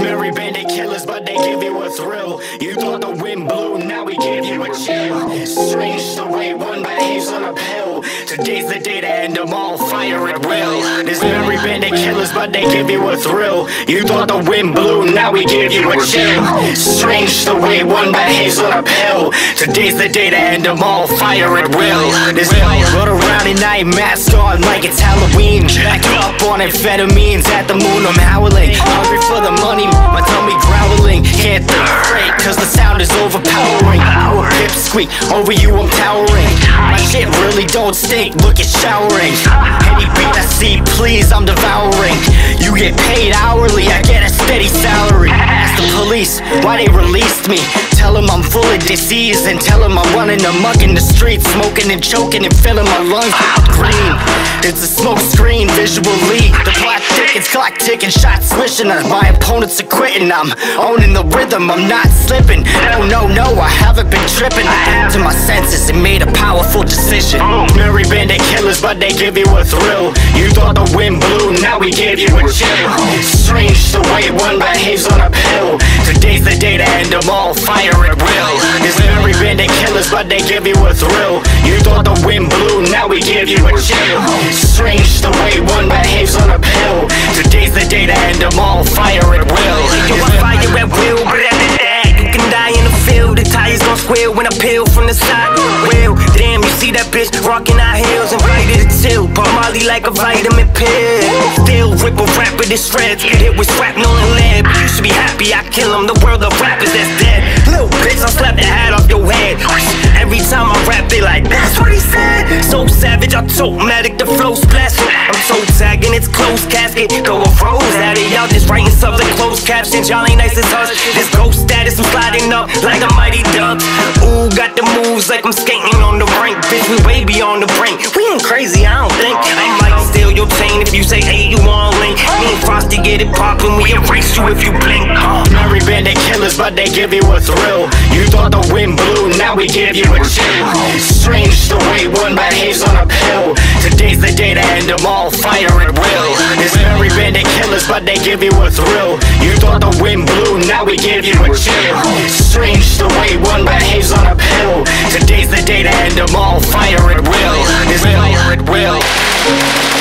Merry bandit killers, but they give you a thrill. You thought the wind blew, now we give you a chill. Strange Today's the day to end them all, fire at will. There's merry bandit killers, but they give you a thrill. You thought the wind blew, now we give you a chill. Strange the way one behaves on a pill. Today's the day to end them all, fire at will. This run around at night, mask on like it's Halloween. Back up on amphetamines at the moon, I'm howling. Hungry for the money, my tummy growling. Can't think straight, cause the sound is overpowering. Pipsqueak, over you I'm towering. Really don't stink, look it's showering. Any beat I see, please, I'm devouring. You get paid hourly, I get a steady salary. Police why they released me. Tell them I'm full of disease and tell them I'm running amok in the streets, smoking and choking and filling my lungs with green. It's a smoke screen visually. The clock tickets, clock ticking, shots swishing. My opponents are quitting. I'm owning the rhythm, I'm not slipping. No, no, no, I haven't been tripping. I to my senses and made a powerful decision. Killers, but they give you a thrill. You thought the wind blew, now we give you a chill. Strange the way one behaves on a pill. Today's the day to end them all, fire at will. There's merry bandit killers, but they give you a thrill. You thought the wind blew, now we give you a chill. Strange the way one behaves on a pill. Today's the day to end them all, fire at will. Yo, I fire at will, but after that, you can die in the field. The tires gon' squeal when I peel from the side. Bitch rocking our heels and ready to chill. Pop Molly like a vitamin pill. Still rip a rapper to shreds. Get hit with shrapnel and lead. But you should be happy I kill him. The world of rappers that's dead. Little bitch, I slap the hat off your head. Every time I rap, they like, that's what he said. So savage, I tote medic, the flow splashing. I'm so tagging, it's closed casket. Go a rose at it. Y'all just writing something closed captions. Y'all ain't nice as us. This ghost status, I'm sliding up like a mighty duck. Ooh, got the moves like I'm skating the. Bitch, we way beyond the brink. We ain't crazy, I don't think. I might steal your chain if you say, hey, you on link. Me and Frosti get it poppin', we erase you if you blink. Uh. Merry bandit killers, but they give you a thrill. You thought the wind blew, now we give you a chill. Strange the way one behaves on a pill. Today's the day to end them all, fire at will. Merry bandit killers, but they give you a thrill. You thought the wind blew, now we give you a chill. Strange the way one behaves on a pill. Today's the day to end them all, fire at will. Fire at will.